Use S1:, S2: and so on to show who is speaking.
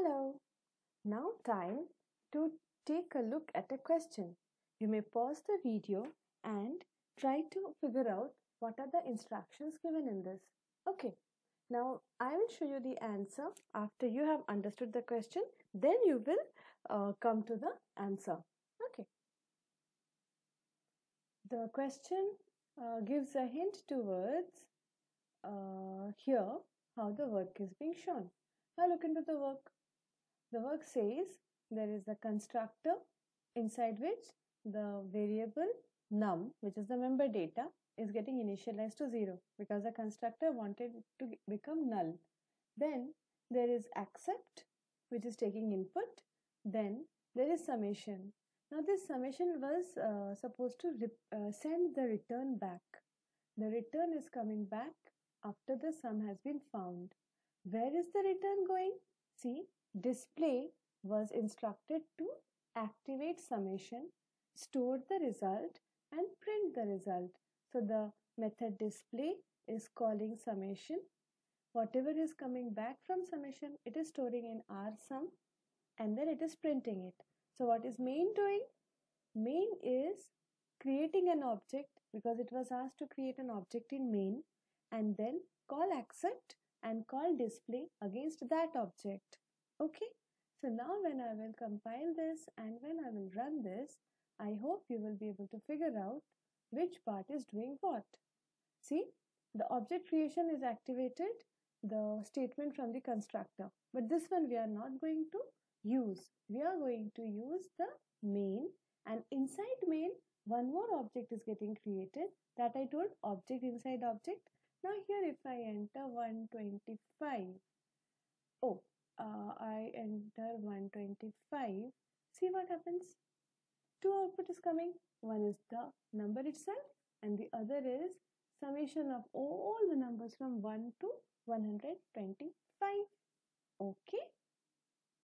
S1: Hello. Now time to take a look at a question. You may pause the video and try to figure out what are the instructions given in this. Okay. Now I will show you the answer after you have understood the question. Then you will uh, come to the answer. Okay. The question uh, gives a hint towards uh, here how the work is being shown. Now look into the work. The work says there is a constructor inside which the variable num, which is the member data, is getting initialized to 0 because the constructor wanted to become null. Then there is accept, which is taking input. Then there is summation. Now this summation was uh, supposed to uh, send the return back. The return is coming back after the sum has been found. Where is the return going? See, display was instructed to activate summation, store the result and print the result. So the method display is calling summation. Whatever is coming back from summation, it is storing in R sum and then it is printing it. So what is main doing? Main is creating an object because it was asked to create an object in main and then call accept and call display against that object. Okay. So now when I will compile this and when I will run this, I hope you will be able to figure out which part is doing what. See, the object creation is activated, the statement from the constructor. But this one we are not going to use. We are going to use the main and inside main one more object is getting created that I told object inside object now here if I enter 125, oh, uh, I enter 125, see what happens? Two output is coming. One is the number itself and the other is summation of all the numbers from 1 to 125. Okay.